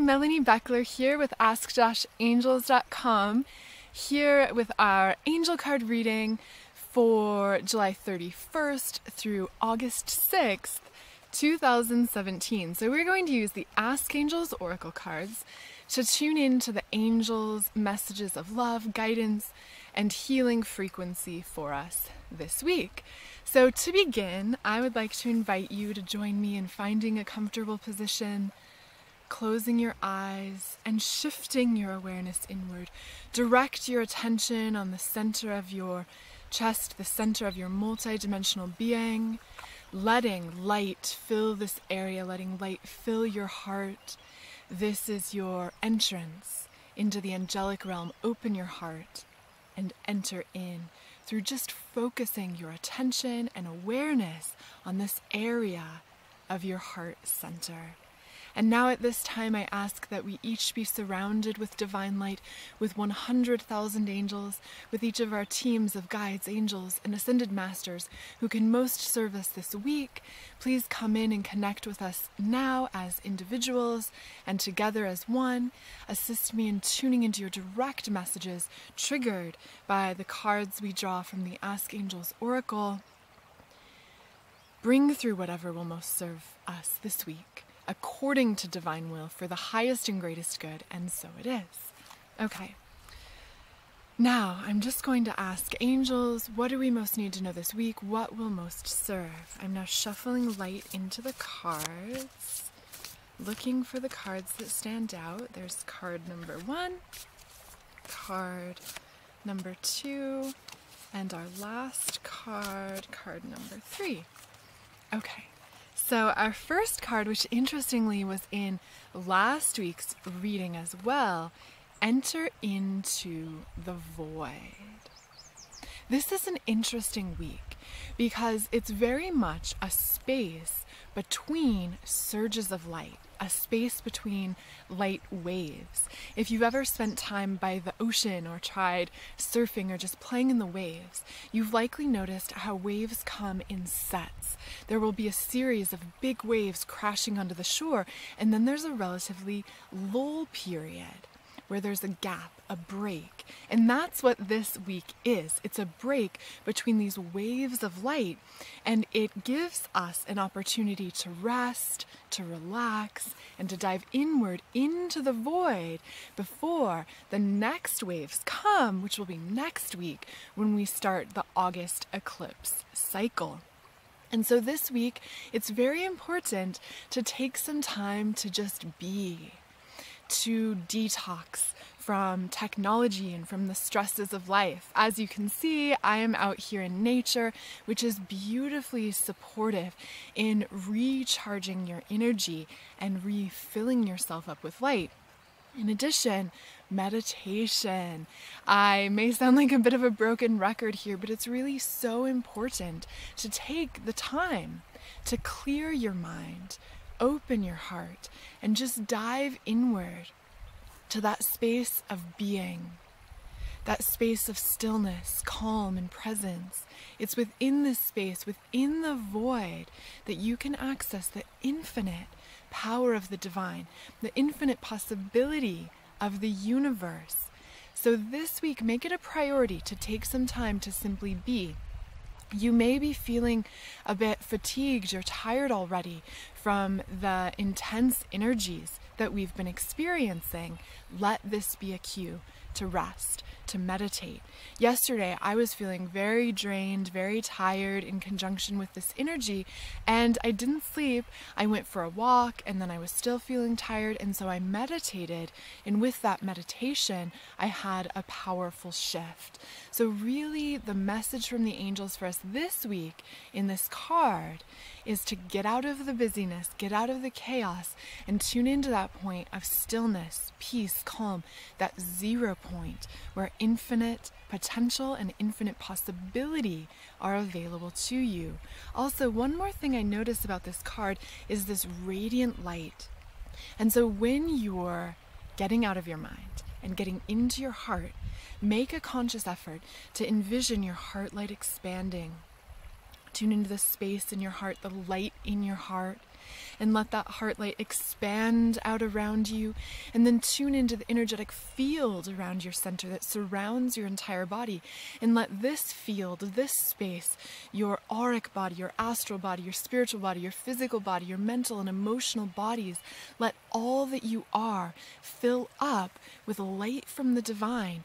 Melanie Beckler here with Ask-Angels.com, here with our angel card reading for July 31st through August 6th, 2017. So we're going to use the Ask Angels Oracle cards to tune in to the angels' messages of love, guidance, and healing frequency for us this week. So to begin, I would like to invite you to join me in finding a comfortable position closing your eyes and shifting your awareness inward. Direct your attention on the center of your chest, the center of your multidimensional being, letting light fill this area, letting light fill your heart. This is your entrance into the angelic realm. Open your heart and enter in through just focusing your attention and awareness on this area of your heart center. And now at this time, I ask that we each be surrounded with divine light, with 100,000 angels, with each of our teams of guides, angels, and ascended masters who can most serve us this week. Please come in and connect with us now as individuals and together as one. Assist me in tuning into your direct messages triggered by the cards we draw from the Ask Angels Oracle. Bring through whatever will most serve us this week according to divine will for the highest and greatest good, and so it is. Okay. Now, I'm just going to ask angels, what do we most need to know this week? What will most serve? I'm now shuffling light into the cards, looking for the cards that stand out. There's card number one, card number two, and our last card, card number three. Okay. So, our first card, which interestingly was in last week's reading as well, enter into the void. This is an interesting week because it's very much a space between surges of light a space between light waves. If you've ever spent time by the ocean or tried surfing or just playing in the waves, you've likely noticed how waves come in sets. There will be a series of big waves crashing onto the shore, and then there's a relatively lull period where there's a gap, a break. And that's what this week is. It's a break between these waves of light, and it gives us an opportunity to rest, to relax, and to dive inward into the void before the next waves come, which will be next week when we start the August eclipse cycle. And so this week, it's very important to take some time to just be to detox from technology and from the stresses of life. As you can see, I am out here in nature, which is beautifully supportive in recharging your energy and refilling yourself up with light. In addition, meditation. I may sound like a bit of a broken record here, but it's really so important to take the time to clear your mind, open your heart and just dive inward to that space of being, that space of stillness, calm, and presence. It's within this space, within the void, that you can access the infinite power of the divine, the infinite possibility of the universe. So, this week, make it a priority to take some time to simply be you may be feeling a bit fatigued or tired already from the intense energies that we've been experiencing. Let this be a cue to rest, to meditate. Yesterday, I was feeling very drained, very tired in conjunction with this energy, and I didn't sleep. I went for a walk, and then I was still feeling tired, and so I meditated. And with that meditation, I had a powerful shift. So, really, the message from the angels for us this week in this card is to get out of the busyness, get out of the chaos, and tune into that point of stillness, peace, calm, that zero point where infinite potential and infinite possibility are available to you. Also, one more thing I notice about this card is this radiant light. And so when you're getting out of your mind and getting into your heart, make a conscious effort to envision your heart light expanding Tune into the space in your heart, the light in your heart, and let that heart light expand out around you. And then tune into the energetic field around your center that surrounds your entire body. And let this field, this space, your auric body, your astral body, your spiritual body, your physical body, your mental and emotional bodies, let all that you are fill up with light from the divine,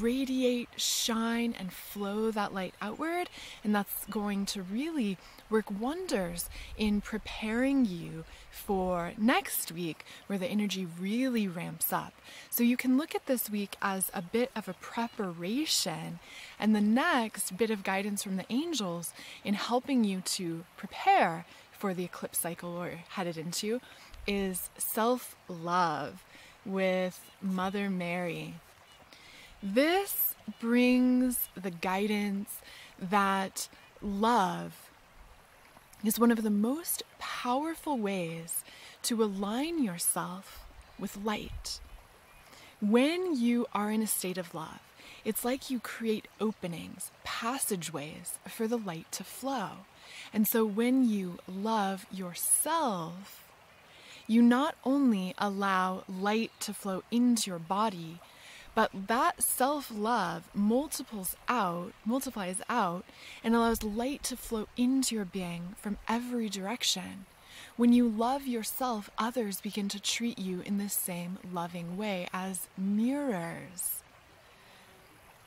radiate, shine, and flow that light outward. And that's going to really work wonders in preparing you for next week where the energy really ramps up. So you can look at this week as a bit of a preparation and the next bit of guidance from the angels in helping you to prepare for the eclipse cycle we're headed into is self love with Mother Mary. This brings the guidance that love is one of the most powerful ways to align yourself with light. When you are in a state of love, it's like you create openings, passageways for the light to flow. And so when you love yourself, you not only allow light to flow into your body, but that self love multiples out, multiplies out, and allows light to flow into your being from every direction. When you love yourself, others begin to treat you in the same loving way as mirrors.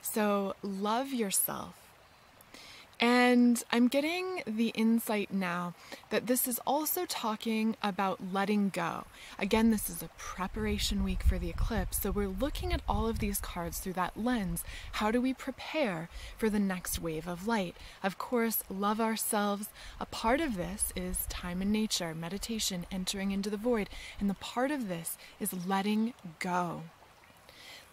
So, love yourself and I'm getting the insight now that this is also talking about letting go. Again, this is a preparation week for the eclipse, so we're looking at all of these cards through that lens. How do we prepare for the next wave of light? Of course, love ourselves. A part of this is time in nature, meditation, entering into the void, and the part of this is letting go.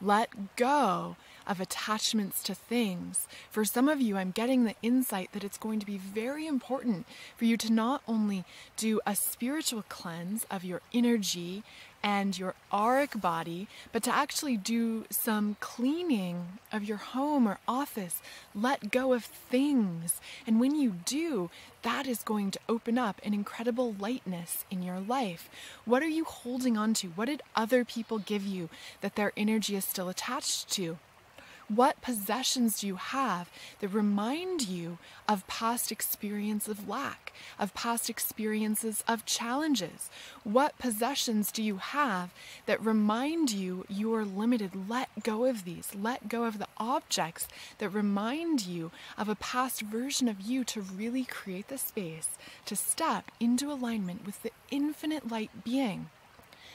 Let go of attachments to things. For some of you, I'm getting the insight that it's going to be very important for you to not only do a spiritual cleanse of your energy and your auric body, but to actually do some cleaning of your home or office. Let go of things. And when you do, that is going to open up an incredible lightness in your life. What are you holding on to? What did other people give you that their energy is still attached to? What possessions do you have that remind you of past experience of lack, of past experiences of challenges? What possessions do you have that remind you you are limited? Let go of these. Let go of the objects that remind you of a past version of you to really create the space to step into alignment with the infinite light being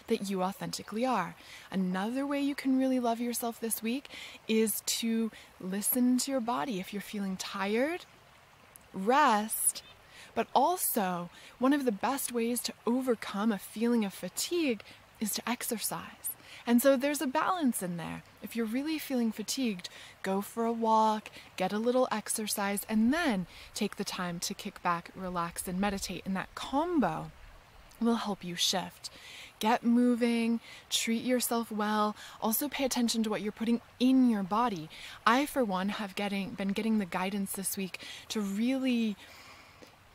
that you authentically are. Another way you can really love yourself this week is to listen to your body. If you're feeling tired, rest. But also, one of the best ways to overcome a feeling of fatigue is to exercise. And so there's a balance in there. If you're really feeling fatigued, go for a walk, get a little exercise, and then take the time to kick back, relax, and meditate. And that combo will help you shift. Get moving, treat yourself well. Also pay attention to what you're putting in your body. I for one have getting been getting the guidance this week to really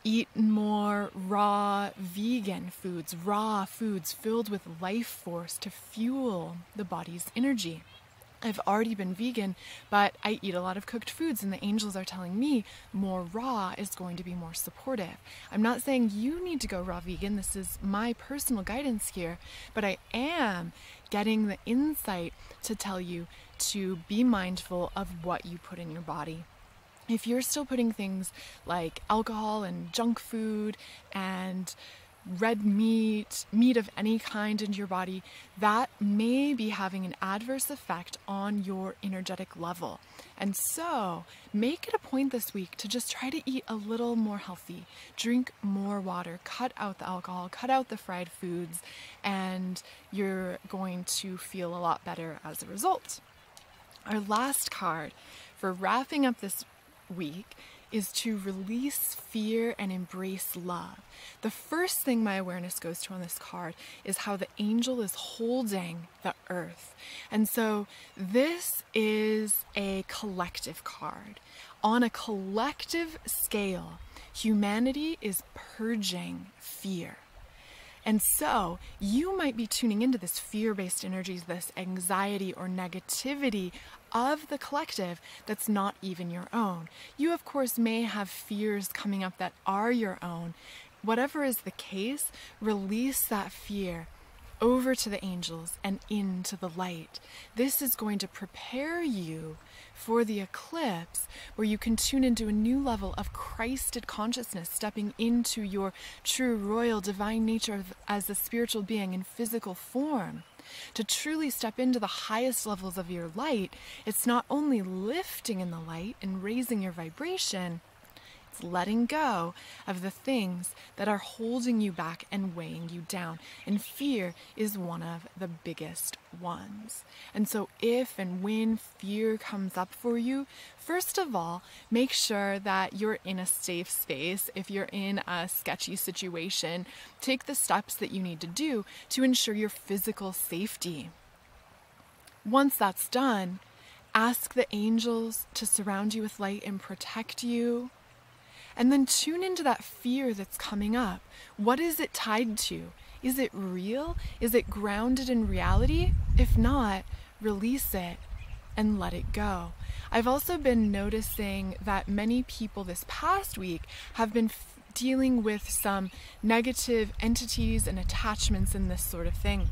eat more raw vegan foods, raw foods filled with life force to fuel the body's energy. I've already been vegan, but I eat a lot of cooked foods, and the angels are telling me more raw is going to be more supportive. I'm not saying you need to go raw vegan, this is my personal guidance here, but I am getting the insight to tell you to be mindful of what you put in your body. If you're still putting things like alcohol and junk food and red meat, meat of any kind into your body, that may be having an adverse effect on your energetic level. And so, make it a point this week to just try to eat a little more healthy, drink more water, cut out the alcohol, cut out the fried foods, and you're going to feel a lot better as a result. Our last card for wrapping up this week is to release fear and embrace love. The first thing my awareness goes to on this card is how the angel is holding the earth. And so this is a collective card. On a collective scale, humanity is purging fear. And so you might be tuning into this fear based energies, this anxiety or negativity of the collective that's not even your own. You, of course, may have fears coming up that are your own. Whatever is the case, release that fear over to the angels and into the light. This is going to prepare you for the eclipse where you can tune into a new level of Christed consciousness, stepping into your true royal divine nature as a spiritual being in physical form. To truly step into the highest levels of your light, it's not only lifting in the light and raising your vibration, it's letting go of the things that are holding you back and weighing you down. And fear is one of the biggest ones. And so, if and when fear comes up for you, first of all, make sure that you're in a safe space. If you're in a sketchy situation, take the steps that you need to do to ensure your physical safety. Once that's done, ask the angels to surround you with light and protect you. And then tune into that fear that's coming up. What is it tied to? Is it real? Is it grounded in reality? If not, release it and let it go. I've also been noticing that many people this past week have been f- dealing with some negative entities and attachments and this sort of thing.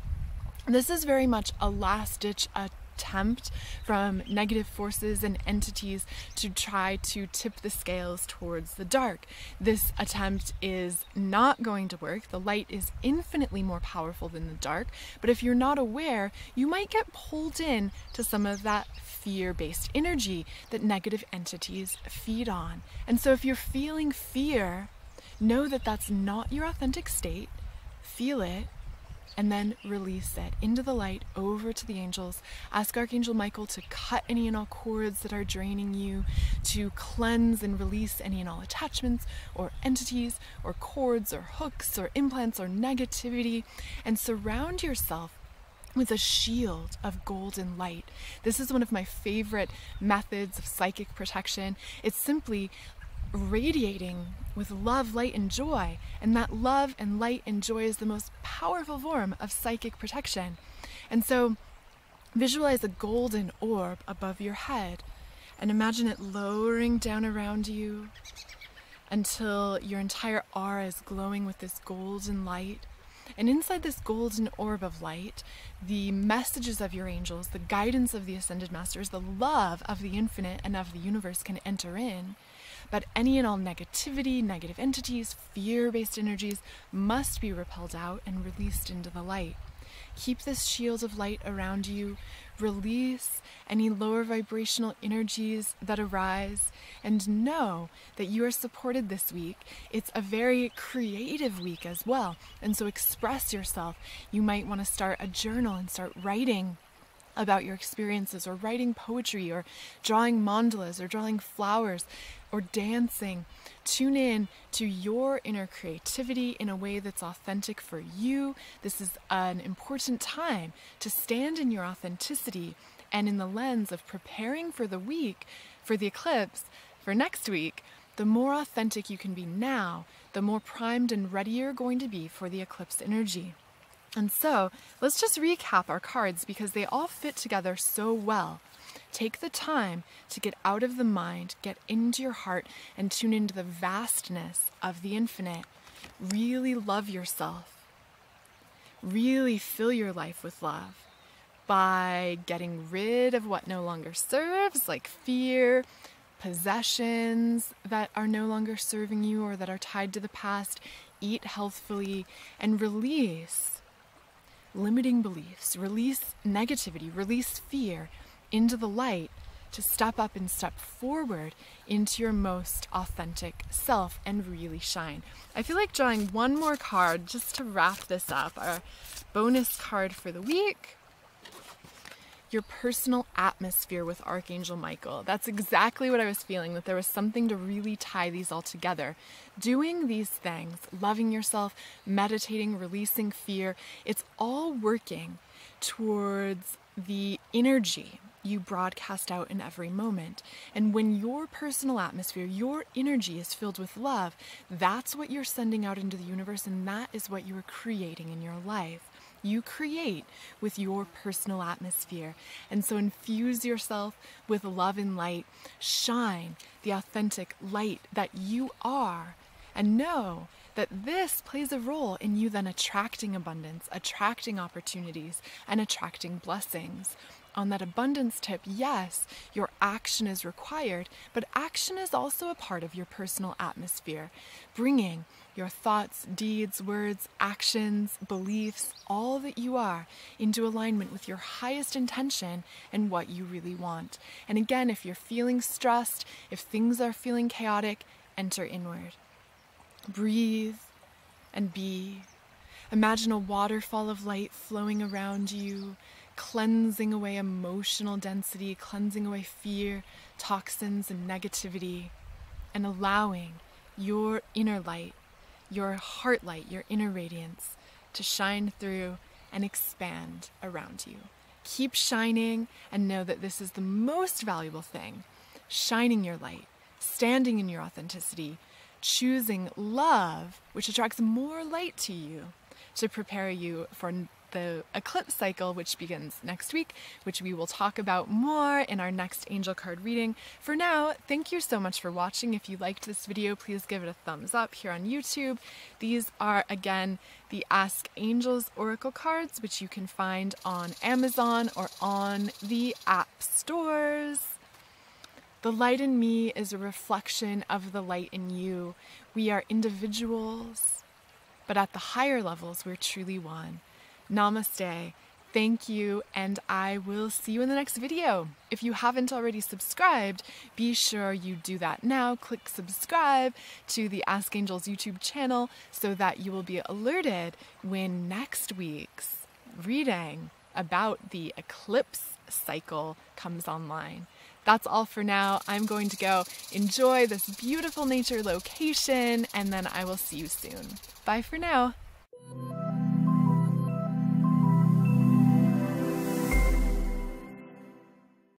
This is very much a last ditch attempt from negative forces and entities to try to tip the scales towards the dark. This attempt is not going to work. The light is infinitely more powerful than the dark, but if you're not aware, you might get pulled in to some of that fear based energy that negative entities feed on. And so if you're feeling fear, know that that's not your authentic state. Feel it and then release it into the light over to the angels. Ask Archangel Michael to cut any and all cords that are draining you, to cleanse and release any and all attachments or entities or cords or hooks or implants or negativity, and surround yourself with a shield of golden light. This is one of my favorite methods of psychic protection. It's simply radiating with love, light, and joy. And that love and light and joy is the most powerful form of psychic protection. And so visualize a golden orb above your head and imagine it lowering down around you until your entire aura is glowing with this golden light. And inside this golden orb of light, the messages of your angels, the guidance of the ascended masters, the love of the infinite and of the universe can enter in. But any and all negativity, negative entities, fear based energies must be repelled out and released into the light. Keep this shield of light around you. Release any lower vibrational energies that arise and know that you are supported this week. It's a very creative week as well. And so express yourself. You might want to start a journal and start writing about your experiences or writing poetry or drawing mandalas or drawing flowers or dancing. Tune in to your inner creativity in a way that's authentic for you. This is an important time to stand in your authenticity and in the lens of preparing for the week, for the eclipse, for next week. The more authentic you can be now, the more primed and ready you're going to be for the eclipse energy. And so let's just recap our cards because they all fit together so well. Take the time to get out of the mind, get into your heart, and tune into the vastness of the infinite. Really love yourself. Really fill your life with love by getting rid of what no longer serves, like fear, possessions that are no longer serving you or that are tied to the past. Eat healthfully and release limiting beliefs, release negativity, release fear into the light to step up and step forward into your most authentic self and really shine. I feel like drawing one more card just to wrap this up, our bonus card for the week. your personal atmosphere with Archangel Michael. That's exactly what I was feeling, that there was something to really tie these all together. Doing these things, loving yourself, meditating, releasing fear, it's all working towards the energy you broadcast out in every moment. And when your personal atmosphere, your energy is filled with love, that's what you're sending out into the universe, and that is what you are creating in your life you create with your personal atmosphere. And so infuse yourself with love and light. Shine the authentic light that you are. And know that this plays a role in you then attracting abundance, attracting opportunities, and attracting blessings on that abundance tip, yes, your action is required, but action is also a part of your personal atmosphere, bringing your thoughts, deeds, words, actions, beliefs, all that you are into alignment with your highest intention and what you really want. And again, if you're feeling stressed, if things are feeling chaotic, enter inward. Breathe and be. Imagine a waterfall of light flowing around you, cleansing away emotional density, cleansing away fear, toxins, and negativity, and allowing your inner light, your heart light, your inner radiance to shine through and expand around you. Keep shining and know that this is the most valuable thing shining your light, standing in your authenticity, choosing love, which attracts more light to you to prepare you for the eclipse cycle, which begins next week, which we will talk about more in our next angel card reading. For now, thank you so much for watching. If you liked this video, please give it a thumbs up here on YouTube. These are, again, the Ask Angels Oracle cards, which you can find on Amazon or on the app stores. The light in me is a reflection of the light in you. We are individuals, but at the higher levels, we're truly one. Namaste. Thank you, and I will see you in the next video. If you haven't already subscribed, be sure you do that now. Click subscribe to the Ask Angels YouTube channel so that you will be alerted when next week's reading about the eclipse cycle comes online. That's all for now. I'm going to go enjoy this beautiful nature location and then I will see you soon. Bye for now.